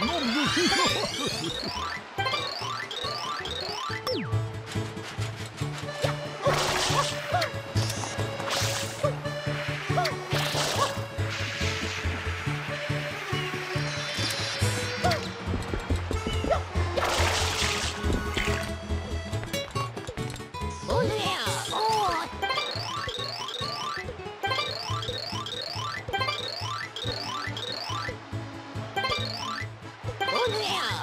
No, no, no, no. Oh, yeah. Oh. Yeah.